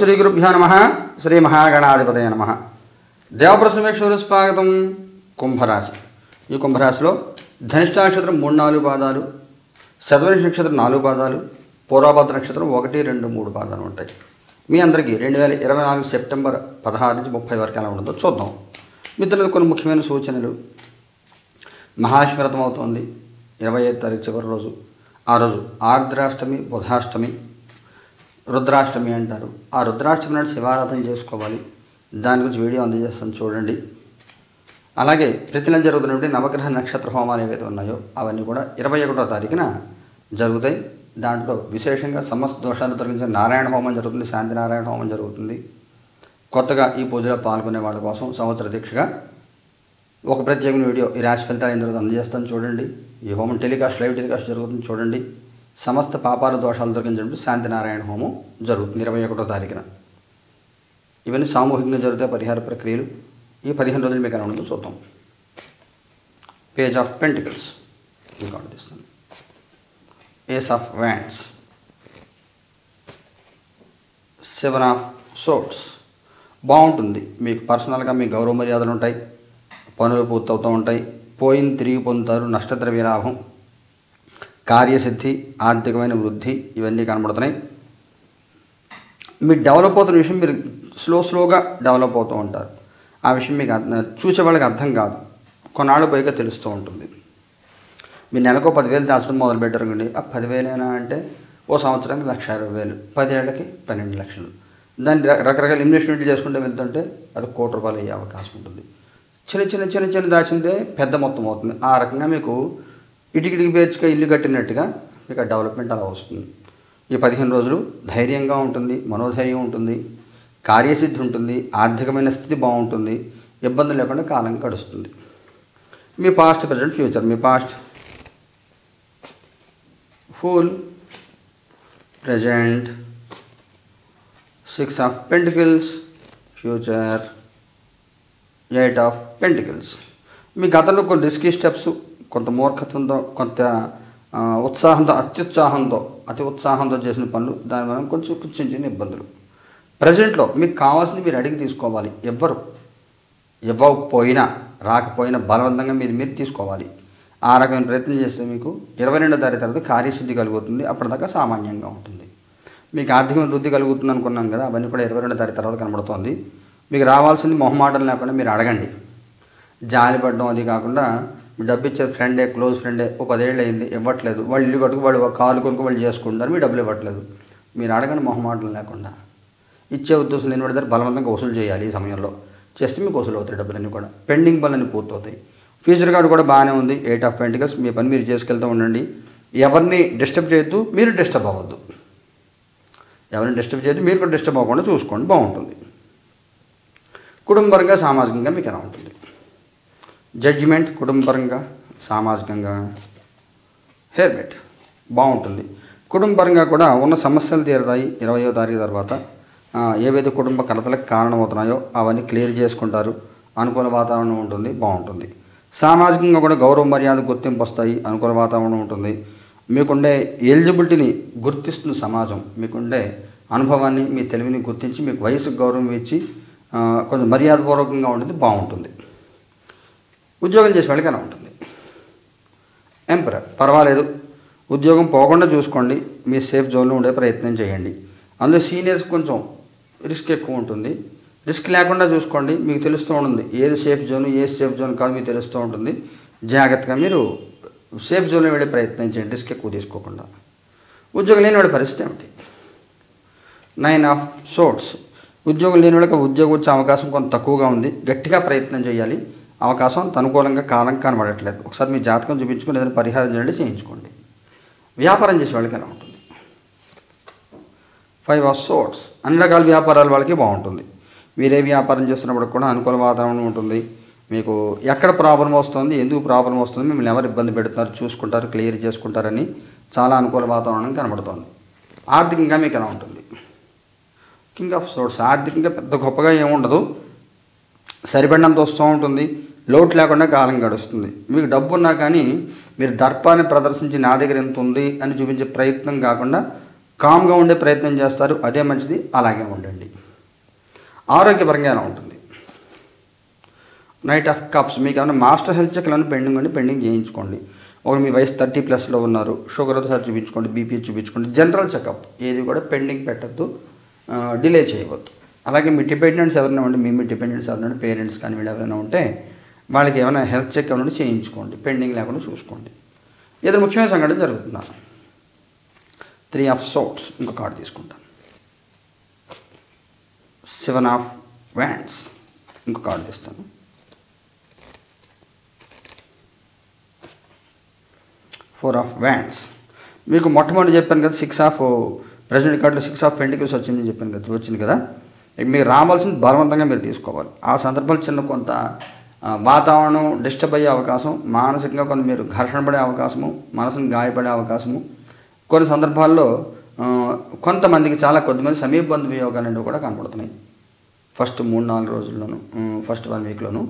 శ్రీ గురుభ్యో నమ శ్రీ మహాగణాధిపతయ నమ. దేవప్రసమేశ్వరు స్వాగతం కుంభరాశి. ఈ కుంభరాశిలో ధనిష్ట నక్షత్రం మూడు నాలుగు పాదాలు శతవనిష నక్షత్రం నాలుగు పాదాలు పూర్వభద్ర నక్షత్రం ఒకటి రెండు మూడు పాదాలు ఉంటాయి. మీ అందరికీ రెండు వేల ఇరవై నాలుగు సెప్టెంబర్ పదహారు నుంచి ముప్పై వరకు ఎలా ఉండదో చూద్దాం. మిత్రులకు కొన్ని ముఖ్యమైన సూచనలు. మహాశివరథం అవుతోంది. ఇరవై ఐదు తారీఖు చివరి రోజు. ఆ రోజు ఆర్ద్రాష్టమి బుధాష్టమి రుద్రాష్టమి అంటారు. ఆ రుద్రాష్టమి నాడు శివారాధన చేసుకోవాలి. దాని గురించి వీడియో అందజేస్తాను చూడండి. అలాగే ప్రతి నెల జరుగుతున్నటువంటి నవగ్రహ నక్షత్ర హోమాలు ఏవైతే ఉన్నాయో అవన్నీ కూడా ఇరవై ఒకటో తారీఖున జరుగుతాయి. దాంట్లో విశేషంగా సమస్త దోషాలు తొలగించే నారాయణ హోమం జరుగుతుంది శాంతి నారాయణ హోమం జరుగుతుంది. కొత్తగా ఈ పూజలో పాల్గొనే వాళ్ళ కోసం సంవత్సర దీక్షగా ఒక ప్రత్యేకమైన వీడియో ఈ రాశి ఫలితాలు ఏం అందజేస్తాను చూడండి. ఈ హోమం టెలికాస్ట్ లైవ్ టెలికాస్ట్ జరుగుతుంది చూడండి. సమస్త పాపాల దోషాలు దొరికించినప్పుడు శాంతినారాయణ హోమం జరుగుతుంది ఇరవై ఒకటో తారీఖున. ఇవన్నీ సామూహికంగా జరుగుతాయి పరిహార ప్రక్రియలు. ఈ పదిహేను రోజులు మీకు ఎలా చూద్దాం. పేజ్ ఆఫ్ పెంటికల్స్ ఇంకా తీస్తాను. Ace of wands seven of swords బాగుంటుంది. మీకు పర్సనల్గా మీ గౌరవ మర్యాదలు ఉంటాయి. పనులు పూర్తవుతూ ఉంటాయి. పోయిన తిరిగి పొందుతారు. నష్టద్రవ్య లాభం. కార్యసిద్ధి ఆర్థికమైన వృద్ధి ఇవన్నీ కనబడుతున్నాయి. మీరు డెవలప్ అవుతున్న విషయం మీరు స్లో స్లోగా డెవలప్ అవుతూ ఉంటారు. ఆ విషయం మీకు అర్థం చూసే వాళ్ళకి అర్థం కాదు. కొన్నాళ్ళు పైగా తెలుస్తూ ఉంటుంది. మీరు నెలకు పదివేలు దాచడం మొదలు పెట్టారండి ఆ పదివేలేనా అంటే ఓ సంవత్సరానికి లక్ష ఇరవై వేలు పదేళ్ళకి పన్నెండు లక్షలు. దాన్ని రకరకాల ఇన్వెస్ట్మెంట్లు చేసుకుంటూ వెళ్తుంటే అది కోటి రూపాయలు అయ్యే అవకాశం ఉంటుంది. చిన్న చిన్న చిన్న చిన్న దాచిందే పెద్ద మొత్తం అవుతుంది. ఆ రకంగా మీకు ఇటుకిటికి పేర్చుక ఇల్లు కట్టినట్టుగా ఇక డెవలప్మెంట్ అలా వస్తుంది. ఈ పదిహేను రోజులు ధైర్యంగా ఉంటుంది మనోధైర్యం ఉంటుంది కార్యసిద్ధి ఉంటుంది ఆర్థికమైన స్థితి బాగుంటుంది ఇబ్బంది లేకుండా కాలం గడుస్తుంది. మీ past present future me past full present six of pentacles future eight of pentacles మీ గతంలో కొన్ని రిస్కీ స్టెప్స్ కొంత మూర్ఖత్వంతో కొంత ఉత్సాహంతో అత్యుత్సాహంతో అతి ఉత్సాహంతో చేసిన పనులు దాని వల్ల కొంచెం కొంచెం చిన్న ఇబ్బందులు. ప్రజెంట్లో మీకు కావాల్సింది మీరు అడిగి తీసుకోవాలి. ఎవ్వరు? ఇవ్వకపోయినా రాకపోయినా బలవంతంగా మీరు మీరు తీసుకోవాలి. ఆ రకమైన ప్రయత్నం చేస్తే మీకు ఇరవై రెండో తారీఖు తర్వాత కార్యశుద్ధి కలుగుతుంది. అప్పటిదాకా సామాన్యంగా ఉంటుంది. మీకు ఆర్థిక వృద్ధి కలుగుతుంది అనుకున్నాం కదా అవన్నీ కూడా ఇరవై రెండో తారీఖు తర్వాత కనబడుతోంది. మీకు రావాల్సింది మొహమాటం లేకుండా మీరు అడగండి. జాలి పడడం అది కాకుండా డబ్బు ఇచ్చే ఫ్రెండే క్లోజ్ ఫ్రెండే ఓ పదేళ్ళు అయింది ఇవ్వట్లేదు. వాళ్ళు ఇల్లు కట్టుకు వాళ్ళు కాలు కొనుక్కు వాళ్ళు చేసుకుంటారు మీ డబ్బులు ఇవ్వట్లేదు. మీరు అడగని మొహమాటలు లేకుండా. ఇచ్చే ఉద్దేశం లేని పెడతారు బలవంతంగా వసూలు చేయాలి ఈ సమయంలో. చేస్తే మీకు వసూలు అవుతాయి డబ్బులన్నీ కూడా. పెండింగ్ పనులన్నీ పూర్తవుతాయి. ఫ్యూచర్ కార్డు కూడా బాగానే ఉంది ఎయిట్ ఆఫ్ పెంటికల్స్ మీ పని మీరు చేసుకెళ్తూ ఉండండి. ఎవరిని డిస్టర్బ్ చేయొద్దు మీరు డిస్టర్బ్ అవ్వద్దు. ఎవరిని డిస్టర్బ్ చేయొద్దు మీరు కూడా డిస్టర్బ్ అవ్వకుండా చూసుకోండి బాగుంటుంది. కుటుంబపరంగా సామాజికంగా మీకు ఎలా ఉంటుంది? జడ్జిమెంట్ కుటుంబపరంగా సామాజికంగా హెర్మెట్ బాగుంటుంది. కుటుంబపరంగా కూడా ఉన్న సమస్యలు తీరుతాయి. ఇరవయో తారీఖు తర్వాత ఏవైతే కుటుంబ కలతలకు కారణమవుతున్నాయో అవన్నీ క్లియర్ చేసుకుంటారు. అనుకూల వాతావరణం ఉంటుంది బాగుంటుంది. సామాజికంగా కూడా గౌరవ మర్యాద గుర్తింపు వస్తాయి అనుకూల వాతావరణం ఉంటుంది. మీకుండే ఎలిజిబిలిటీని గుర్తిస్తుంది సమాజం మీకుండే అనుభవాన్ని మీ తెలివిని గుర్తించి మీకు వయసుకు గౌరవం ఇచ్చి కొంచెం మర్యాదపూర్వకంగా ఉంటుంది బాగుంటుంది. ఉద్యోగం చేసే వాళ్ళకైనా ఉంటుంది. ఎంపరర్ పర్వాలేదు. ఉద్యోగం పోకుండా చూసుకోండి. మీ సేఫ్ జోన్లో ఉండే ప్రయత్నం చేయండి. అందులో సీనియర్స్ కొంచెం రిస్క్ ఎక్కువ ఉంటుంది. రిస్క్ లేకుండా చూసుకోండి. మీకు తెలుస్తూ ఉంటుంది. ఏది సేఫ్ జోన్ ఏది సేఫ్ జోన్ కాదు మీకు తెలుస్తూ ఉంటుంది. జాగ్రత్తగా మీరు సేఫ్ జోన్లో వెళ్ళే ప్రయత్నం చేయండి. రిస్క్ ఎక్కువ తీసుకోకుండా. ఉద్యోగం లేని వాడి పరిస్థితి ఏమిటి? నైన్ ఆఫ్ సోట్స్ ఉద్యోగం లేని వాళ్ళకి ఉద్యోగం వచ్చే అవకాశం కొంత తక్కువగా ఉంది. గట్టిగా ప్రయత్నం చేయాలి. అవకాశం అనుకూలంగా కాలం కనబడట్లేదు. ఒకసారి మీ జాతకం చూపించుకుని ఏదైనా పరిహారం చేయండి చేయించుకోండి. వ్యాపారం చేసే వాళ్ళకి ఎలా ఉంటుంది? ఫైవ్ ఆఫ్ సోట్స్ అన్ని రకాల వ్యాపారాల వాళ్ళకి బాగుంటుంది. మీరే వ్యాపారం చేస్తున్నప్పుడు కూడా అనుకూల వాతావరణం ఉంటుంది. మీకు ఎక్కడ ప్రాబ్లం వస్తుంది ఎందుకు ప్రాబ్లం వస్తుంది మిమ్మల్ని ఎవరు ఇబ్బంది పెడుతున్నారు చూసుకుంటారు క్లియర్ చేసుకుంటారని చాలా అనుకూల వాతావరణం కనబడుతుంది. ఆర్థికంగా మీకు ఎలా ఉంటుంది? కింగ్ ఆఫ్ సోర్స్ ఆర్థికంగా పెద్ద గొప్పగా ఏముండదు. సరిపడినంత వస్తూ ఉంటుంది. లోటు లేకుండా కాలం గడుస్తుంది. మీకు డబ్బు ఉన్నా కానీ మీరు దర్పాన్ని ప్రదర్శించి నా దగ్గర ఎంత ఉంది అని చూపించే ప్రయత్నం కాకుండా కామ్గా ఉండే ప్రయత్నం చేస్తారు. అదే మంచిది. అలాగే ఉండండి. ఆరోగ్యపరంగా ఎలా ఉంటుంది? నైట్ ఆఫ్ కప్స్ మీకు ఏమైనా మాస్టర్ హెల్త్ చెక్లను పెండింగ్ ఉండి పెండింగ్ చేయించుకోండి. ఒకరు మీ వయసు థర్టీ ప్లస్లో ఉన్నారు. షుగర్ ఒకసారి చూపించుకోండి బీపీ చూపించుకోండి. జనరల్ చెకప్ ఏది కూడా పెండింగ్ పెట్టద్దు. డిలే చేయవద్దు. అలాగే మీ డిపెండెంట్స్ ఎవరైనా ఉంటే మీ మీ డిపెండెంట్స్ ఎవరైనా పేరెంట్స్ కానీ వీళ్ళు ఎవరైనా ఉంటే వాళ్ళకి ఏమైనా హెల్త్ చెక్ ఏమైనా చేయించుకోండి. పెండింగ్ లేకుండా చూసుకోండి. ఇది ముఖ్యమైన సంఘటన జరుగుతున్నారు త్రీ ఆఫ్ సోట్స్ ఇంకో కార్డు తీసుకుంటాను. సెవెన్ ఆఫ్ వ్యాండ్స్ ఇంకో కార్డు తీస్తాను. ఫోర్ ఆఫ్ వ్యాండ్స్ మీకు మొట్టమొదటి చెప్పాను కదా సిక్స్ ఆఫ్ ప్రజెంట్ కార్డులో సిక్స్ ఆఫ్ పెంటికల్స్ వచ్చిందని చెప్పాను కదా వచ్చింది కదా. మీకు రావాల్సింది బలవంతంగా మీరు తీసుకోవాలి. ఆ సందర్భంలో చిన్న కొంత వాతావరణం డిస్టర్బ్ అయ్యే అవకాశం మానసికంగా కొంత మీరు ఘర్షణ పడే అవకాశము మనసును గాయపడే అవకాశము. కొన్ని సందర్భాల్లో కొంతమందికి చాలా కొద్దిమంది సమీప బంధు వియోగాలు అనేవి కూడా కనపడుతున్నాయి ఫస్ట్ మూడు నాలుగు రోజుల్లోనూ ఫస్ట్ వన్ వీక్లోనూ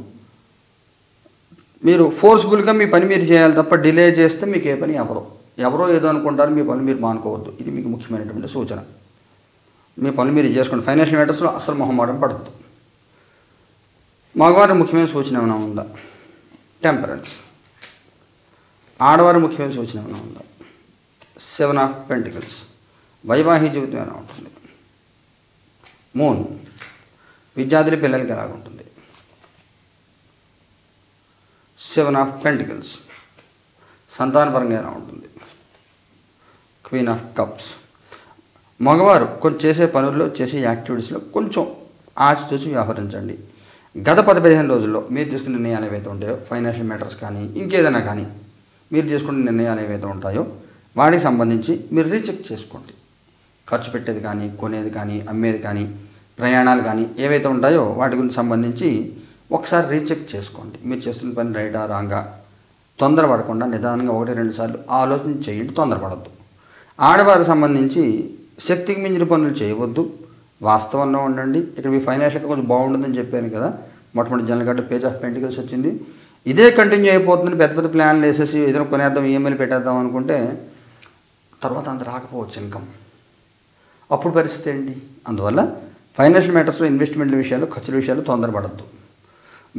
మీరు ఫోర్స్ఫుల్గా మీ పని మీరు చేయాలి తప్ప డిలే చేస్తే మీకు ఏ పని ఎవరో? ఎవరో ఏదో అనుకుంటారు మీ పని మీరు మానుకోవద్దు. ఇది మీకు ముఖ్యమైనటువంటి సూచన. మీ పనులు మీరు చేసుకోండి. ఫైనాన్షియల్ మ్యాటర్స్లో అసలు మొహమాటం పడద్దు. మగవారి ముఖ్యమైన సూచన ఏమైనా ఉందా? టెంపరెన్స్ ఆడవారి ముఖ్యమైన సూచన ఏమైనా ఉందా? సెవెన్ ఆఫ్ పెంటికల్స్ వైవాహిక జీవితం ఎలా ఉంటుంది? మూన్ విద్యార్థుల పిల్లలకి ఎలాగుంటుంది సెవెన్ ఆఫ్ పెంటికల్స్ సంతానపరంగా ఎలా ఉంటుంది? క్వీన్ ఆఫ్ కప్స్ మగవారు కొంచెం చేసే పనుల్లో చేసే యాక్టివిటీస్లో కొంచెం ఆచితూచి వ్యవహరించండి. గత పది పదిహేను రోజుల్లో మీరు తీసుకున్న నిర్ణయాలు ఏవైతే ఉంటాయో ఫైనాన్షియల్ మ్యాటర్స్ కానీ ఇంకేదైనా కానీ మీరు తీసుకున్న నిర్ణయాలు ఏవైతే ఉంటాయో వాటికి సంబంధించి మీరు రీచెక్ చేసుకోండి. ఖర్చు పెట్టేది కానీ కొనేది కానీ అమ్మేది కానీ ప్రయాణాలు కానీ ఏవైతే ఉంటాయో వాటి గురించి సంబంధించి ఒకసారి రీచెక్ చేసుకోండి. మీరు చేస్తున్న పని రైటా రాంగా? తొందరపడకుండా నిదానంగా ఒకటి రెండు సార్లు ఆలోచన చేయండి తొందరపడద్దు. ఆడవారికి సంబంధించి శక్తికి మించిన పనులు చేయవద్దు. వాస్తవంలో ఉండండి. ఇక్కడ మీ ఫైనాన్షియల్గా కొంచెం బాగుంటుందని చెప్పాను కదా. మొట్టమొదటి జనగడ్డ పేజ్ ఆఫ్ పెంటికల్స్ వచ్చింది. ఇదే కంటిన్యూ అయిపోతుంది పెద్ద పెద్ద ప్లాన్లు వేసేసి ఏదైనా కొనేద్దాం ఈఎంఐలు పెట్టేద్దాం అనుకుంటే తర్వాత అంత రాకపోవచ్చు ఇన్కమ్. అప్పుడు పరిస్థితి ఏంటి? అందువల్ల ఫైనాన్షియల్ మ్యాటర్స్లో ఇన్వెస్ట్మెంట్ల విషయాలు ఖర్చుల విషయాలు తొందరపడద్దు.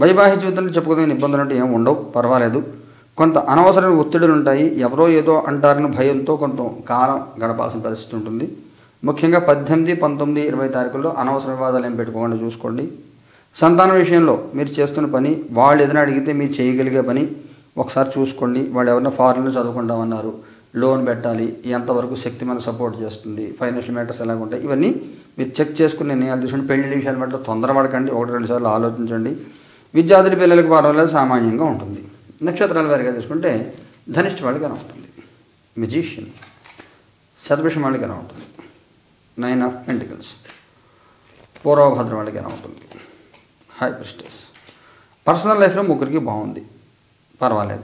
వైవాహిక జీవితంలో చెప్పుకోదగిన ఇబ్బందులు అంటే ఏమి ఉండవు. పర్వాలేదు. కొంత అనవసరమైన ఒత్తిడులు ఉంటాయి. ఎవరో ఏదో అంటారని భయంతో కొంత కాలం గడపాల్సిన పరిస్థితి ఉంటుంది. ముఖ్యంగా పద్దెనిమిది పంతొమ్మిది ఇరవై తారీఖుల్లో అనవసర వివాదాలు ఏం పెట్టుకోకుండా చూసుకోండి. సంతానం విషయంలో మీరు చేస్తున్న పని వాళ్ళు ఏదైనా అడిగితే మీరు చేయగలిగే పని ఒకసారి చూసుకోండి. వాళ్ళు ఎవరైనా ఫారెన్లో చదువుకుంటామన్నారు లోన్ పెట్టాలి. ఎంతవరకు శక్తి మన సపోర్ట్ చేస్తుంది. ఫైనాన్షియల్ మ్యాటర్స్ ఎలాగ ఉంటాయి? ఇవన్నీ మీరు చెక్ చేసుకుని నిర్ణయాలు తీసుకోండి పెళ్ళి విషయాల పట్ల తొందరపడకండి ఒకటి రెండు సార్లు ఆలోచించండి. విద్యార్థుల పిల్లలకు పర్వాలేదు సామాన్యంగా ఉంటుంది. నక్షత్రాల వారిగా తీసుకుంటే ధనిష్ట వాళ్ళకి ఎలా ఉంటుంది. మెజీషియన్ శతభిషం వాళ్ళకి ఎలా ఉంటుంది. Nine of pentacles. పూర్వభద్ర వాళ్ళకి ఎలా ఉంటుంది? High priestess. పర్సనల్ లైఫ్లో ముగ్గురికి బాగుంది. పర్వాలేదు.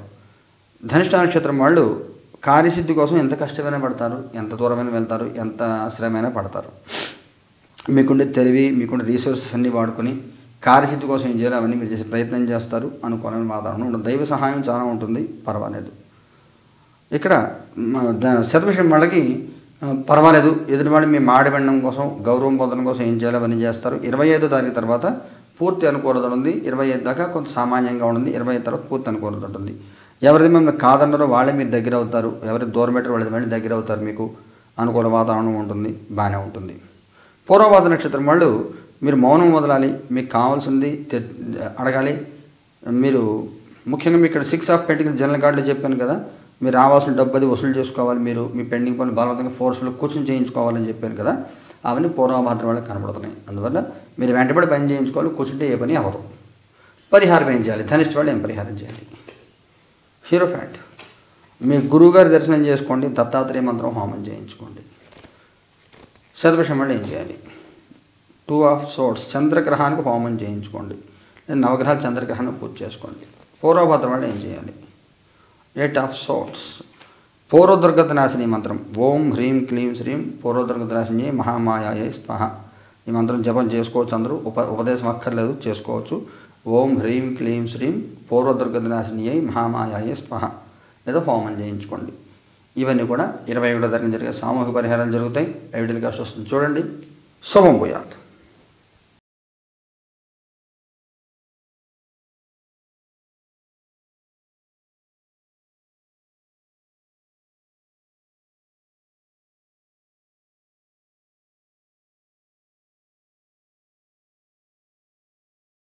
ధనిష్ట నక్షత్రం వాళ్ళు కార్యసిద్ధి కోసం ఎంత కష్టమైనా పడతారు ఎంత దూరమైన వెళ్తారు ఎంత శ్రమైనా పడతారు. మీకుండే తెలివి మీకుండే రీసోర్సెస్ అన్నీ వాడుకొని కార్యసిద్ధి కోసం ఏం చేయాలి అవన్నీ మీరు చేసే ప్రయత్నం చేస్తారు అనుకోవాలని వాతావరణం ఉంటుంది. దైవ సహాయం చాలా ఉంటుంది పర్వాలేదు. ఇక్కడ మ- శతవిషయం వాళ్ళకి పర్వాలేదు. ఎదుటి వాళ్ళు మీ మాట వినడం కోసం గౌరవం పొందడం కోసం ఏం చేయాలో అవన్నీ చేస్తారు. ఇరవై ఐదో తారీఖు తర్వాత పూర్తి అనుకూలత ఉంది ఇరవై ఐదు దాకా కొంత సామాన్యంగా ఉంటుంది. ఇరవై ఐదు తర్వాత పూర్తి అనుకూలత ఉంటుంది. ఎవరిది మిమ్మల్ని కాదన్నారో వాళ్ళే మీరు దగ్గర అవుతారు. ఎవరి దూరం పెట్టారు వాళ్ళది మళ్ళీ దగ్గర అవుతారు మీకు. అనుకూల వాతావరణం ఉంటుంది. బాగానే ఉంటుంది. పూర్వవాద నక్షత్రం వాళ్ళు మీరు మౌనం వదలాలి. మీకు కావాల్సింది తె- అడగాలి. మీరు ముఖ్యంగా మీ ఇక్కడ సిక్స్ ఆఫ్ పెంటికల్ జనరల్ గార్డులో చెప్పాను కదా. మీరు రావాల్సిన డబ్బు అది వసూలు చేసుకోవాలి మీరు మీ పెండింగ్ పనులు బలవంతంగా ఫోర్స్లో కూర్చొని చేయించుకోవాలని చెప్పాను కదా అవన్నీ పూర్వభాద్ర వాళ్ళకి కనబడుతున్నాయి. అందువల్ల మీరు వెంటబడి పని చేయించుకోవాలి కూర్చుంటే ఏ పని అవ్వదు. పరిహారం ఏం చేయాలి? ధనిష్ట వాళ్ళు ఏం పరిహారం చేయాలి? హీరో ఫ్యాంట్ మీ గురువుగారి దర్శనం చేసుకోండి దత్తాత్రేయ మంత్రం హోమం చేయించుకోండి. శతభిషం వాళ్ళు ఏం చేయాలి? టూ ఆఫ్ సోర్స్ చంద్రగ్రహానికి హోమం చేయించుకోండి. లేదా నవగ్రహాలు చంద్రగ్రహాన్ని పూజ చేసుకోండి. పూర్వభద్రం వాళ్ళు ఏం చేయాలి? ఎయిట్ ఆఫ్ సోట్స్ పూర్వదుర్గతనాశిని మంత్రం ఓం హ్రీం క్లీం శ్రీం పూర్వదుర్గతనాశిని మహామాయాయ స్పహ ఈ మంత్రం జపం చేసుకోవచ్చు అందరూ. ఉప ఉపదేశం అక్కర్లేదు. చేసుకోవచ్చు. ఓం హ్రీం క్లీం శ్రీం పూర్వదుర్గతనాశిని అయి మహామాయాయ స్పహ లేదా హోమం చేయించుకోండి. ఇవన్నీ కూడా ఇరవై ఏడో తారీఖున జరిగే సామూహిక పరిహారాలు జరుగుతాయి. ఐడియల్ కాస్ట్ వస్తుంది. చూడండి. శుభం పోయాలి